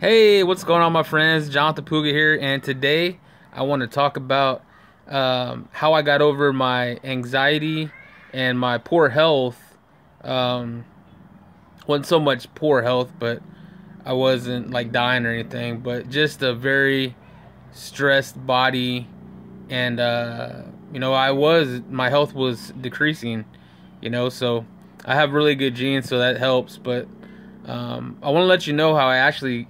Hey, what's going on, my friends? Jonathan Puga here, and today I want to talk about um, how I got over my anxiety and my poor health. Um, wasn't so much poor health, but I wasn't like dying or anything, but just a very stressed body, and uh, you know, I was my health was decreasing, you know, so I have really good genes, so that helps, but. Um, I want to let you know how I actually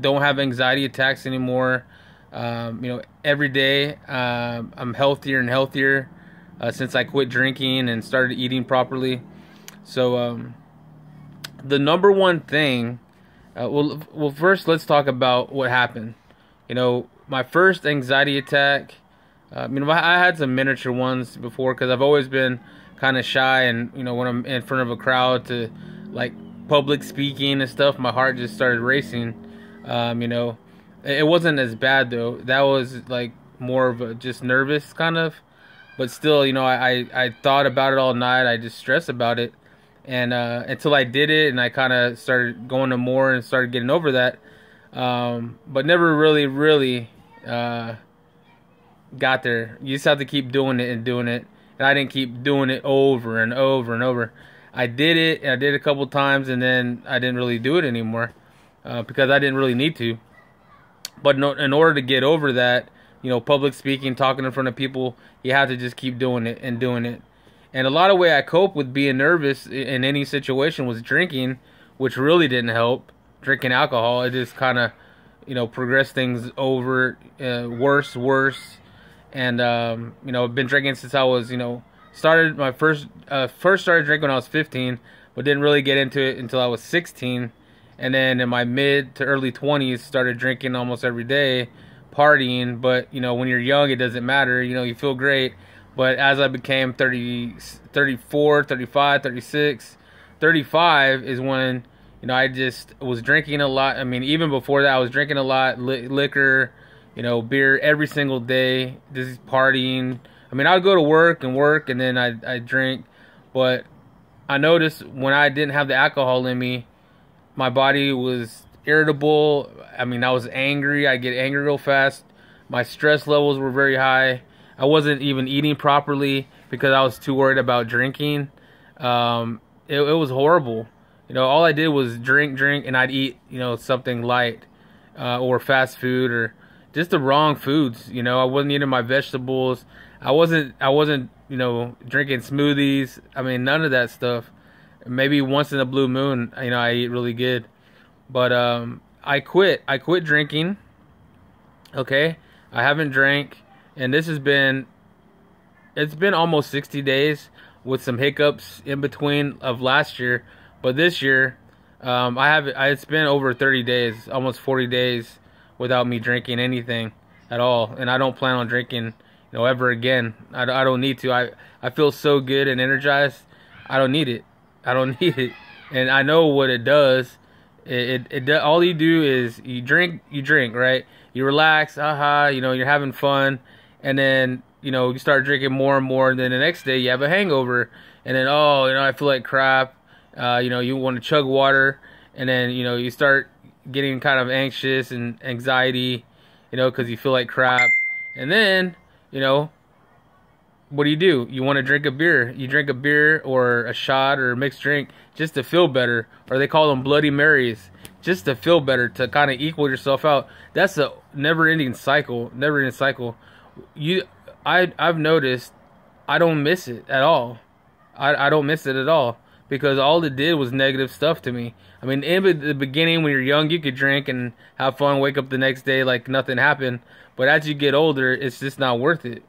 don't have anxiety attacks anymore. Um, you know, every day um, I'm healthier and healthier uh, since I quit drinking and started eating properly. So, um, the number one thing, uh, well, well, first let's talk about what happened. You know, my first anxiety attack. Uh, you know, I had some miniature ones before because I've always been kind of shy, and you know, when I'm in front of a crowd to like public speaking and stuff, my heart just started racing. Um, you know, it wasn't as bad though. That was like more of a just nervous kind of, but still, you know, I, I, I thought about it all night. I just stressed about it, and uh, until I did it, and I kind of started going to more and started getting over that, um, but never really, really uh, got there. You just have to keep doing it and doing it, and I didn't keep doing it over and over and over. I did it, I did it a couple times, and then I didn't really do it anymore uh, because I didn't really need to. But no, in order to get over that, you know, public speaking, talking in front of people, you have to just keep doing it and doing it. And a lot of way I cope with being nervous in any situation was drinking, which really didn't help. Drinking alcohol, it just kind of, you know, progressed things over, uh, worse, worse. And um, you know, been drinking since I was, you know, started my first uh, first started drinking when I was 15, but didn't really get into it until I was 16 and then in my mid to early 20s started drinking almost every day partying. But you know when you're young it doesn't matter. You know you feel great. But as i became 30 34 35 36 35 is when you know i just was drinking a lot. I mean even before that i was drinking a lot li- liquor you know beer every single day just partying. I mean i'd go to work and work and then i i drink. But i noticed when i didn't have the alcohol in me my body was irritable. I mean, I was angry. I get angry real fast. My stress levels were very high. I wasn't even eating properly because I was too worried about drinking. Um, it, it, was horrible. You know, all I did was drink, drink, and I'd eat, you know, something light uh, or fast food or just the wrong foods. You know, I wasn't eating my vegetables. I wasn't, I wasn't, you know, drinking smoothies. I mean, none of that stuff maybe once in a blue moon, you know, I eat really good. But um, I quit. I quit drinking. Okay, I haven't drank, and this has been. It's been almost 60 days with some hiccups in between of last year, but this year, um, I have. It's been over 30 days, almost 40 days, without me drinking anything at all, and I don't plan on drinking, you know, ever again. I, I don't need to. I I feel so good and energized. I don't need it. I don't need it, and I know what it does. It, it, it all you do is you drink, you drink, right? You relax, aha, you know, you're having fun, and then you know you start drinking more and more, and then the next day you have a hangover, and then oh, you know, I feel like crap. Uh, you know, you want to chug water, and then you know you start getting kind of anxious and anxiety, you know, because you feel like crap, and then you know what do you do? You want to drink a beer. You drink a beer or a shot or a mixed drink just to feel better. Or they call them Bloody Marys just to feel better, to kind of equal yourself out. That's a never ending cycle. Never ending cycle. You, I, I've noticed I don't miss it at all. I, I don't miss it at all because all it did was negative stuff to me. I mean, in the beginning, when you're young, you could drink and have fun, wake up the next day like nothing happened. But as you get older, it's just not worth it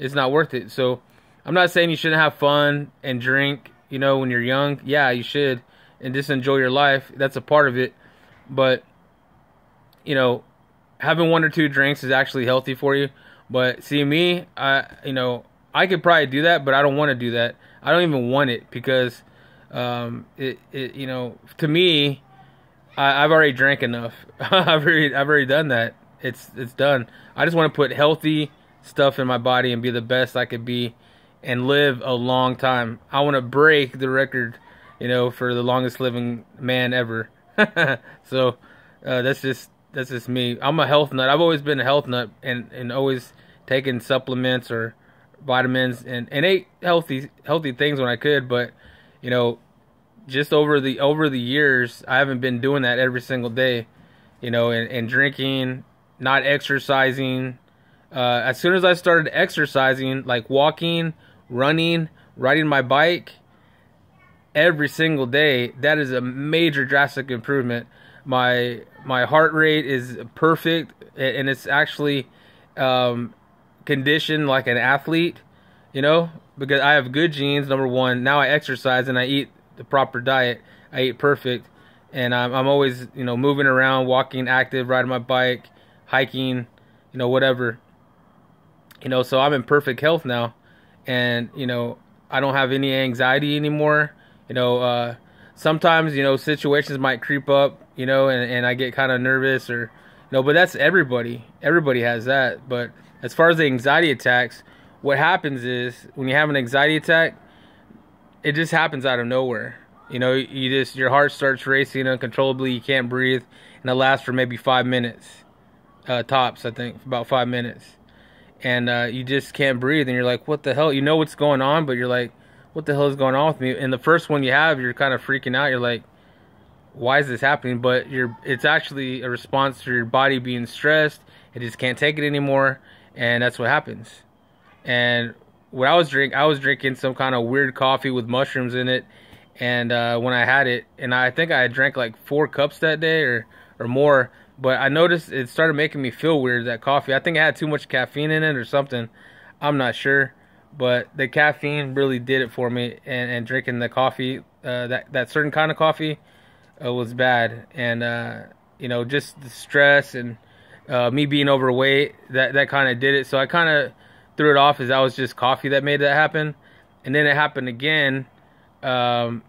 it's not worth it. So I'm not saying you shouldn't have fun and drink, you know, when you're young. Yeah, you should and just enjoy your life. That's a part of it. But you know, having one or two drinks is actually healthy for you. But see me, I you know, I could probably do that, but I don't want to do that. I don't even want it because um it, it you know, to me I, have already drank enough. I've already I've already done that. It's it's done. I just want to put healthy stuff in my body and be the best I could be and live a long time. I want to break the record, you know, for the longest living man ever. so Uh, that's just that's just me. I'm a health nut. I've always been a health nut and and always taken supplements or vitamins and and ate healthy healthy things when I could. But you know, just over the over the years, I haven't been doing that every single day. You know, and, and drinking, not exercising. Uh, as soon as I started exercising, like walking, running, riding my bike, every single day, that is a major drastic improvement. My my heart rate is perfect, and it's actually um, conditioned like an athlete. You know, because I have good genes. Number one, now I exercise and I eat the proper diet. I eat perfect, and I'm I'm always you know moving around, walking, active, riding my bike, hiking, you know whatever. You know, so I'm in perfect health now, and you know I don't have any anxiety anymore. You know, uh, sometimes you know situations might creep up, you know, and, and I get kind of nervous or you know, but that's everybody. Everybody has that. But as far as the anxiety attacks, what happens is when you have an anxiety attack, it just happens out of nowhere. You know, you just your heart starts racing uncontrollably, you can't breathe, and it lasts for maybe five minutes, uh, tops. I think about five minutes, and uh, you just can't breathe, and you're like, "What the hell?" You know what's going on, but you're like, "What the hell is going on with me?" And the first one you have, you're kind of freaking out. You're like, "Why is this happening?" But you're it's actually a response to your body being stressed. It just can't take it anymore, and that's what happens. And what I was drink, I was drinking some kind of weird coffee with mushrooms in it, and uh, when I had it, and I think I drank like four cups that day or or more, but I noticed it started making me feel weird. That coffee, I think I had too much caffeine in it or something. I'm not sure, but the caffeine really did it for me, and, and drinking the coffee, uh, that that certain kind of coffee, uh, was bad, and uh, you know just the stress and uh, me being overweight, that that kind of did it. So I kind of threw it off as that was just coffee that made that happen. And then it happened again, um,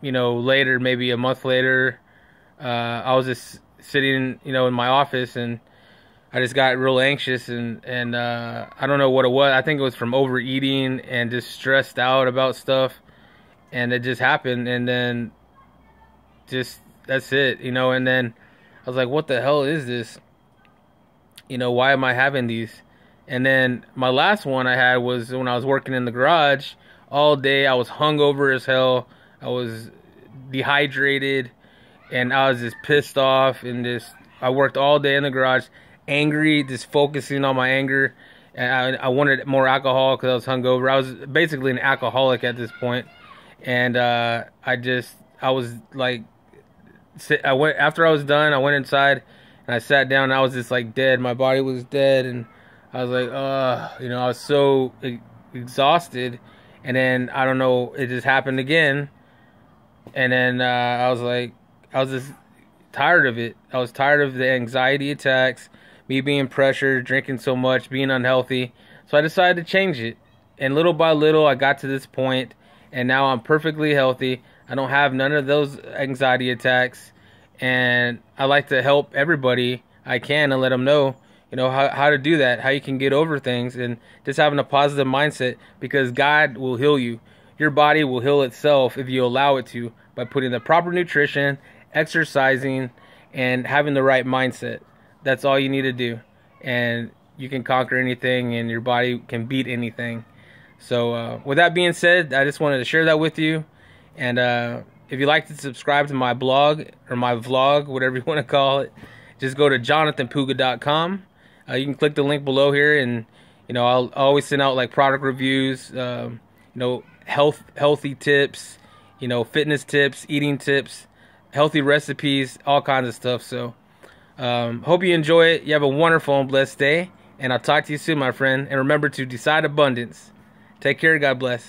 you know, later, maybe a month later. Uh, I was just sitting, you know, in my office and I just got real anxious and, and uh, I don't know what it was. I think it was from overeating and just stressed out about stuff. And it just happened. And then just, that's it, you know. And then I was like, what the hell is this? You know, why am I having these? And then my last one I had was when I was working in the garage all day. I was hungover as hell. I was dehydrated and I was just pissed off and just I worked all day in the garage, angry, just focusing on my anger. And I, I wanted more alcohol because I was hungover. I was basically an alcoholic at this point, and uh, I just I was like, I went after I was done. I went inside and I sat down. I was just like dead. My body was dead, and I was like, uh, you know, I was so exhausted, and then I don't know, it just happened again, and then uh, I was like, I was just tired of it. I was tired of the anxiety attacks, me being pressured, drinking so much, being unhealthy. So I decided to change it, and little by little, I got to this point, and now I'm perfectly healthy. I don't have none of those anxiety attacks, and I like to help everybody I can and let them know you know how, how to do that how you can get over things and just having a positive mindset because god will heal you your body will heal itself if you allow it to by putting the proper nutrition exercising and having the right mindset. That's all you need to do. And you can conquer anything and your body can beat anything. So uh, with that being said i just wanted to share that with you. And uh, if you'd like to subscribe to my blog or my vlog whatever you want to call it just go to jonathanpuga.com uh, you can click the link below here, and you know I'll always send out like product reviews, um, you know health healthy tips, you know fitness tips, eating tips, healthy recipes, all kinds of stuff. So um, hope you enjoy it. You have a wonderful and blessed day, and I'll talk to you soon, my friend. And remember to decide abundance. Take care. God bless.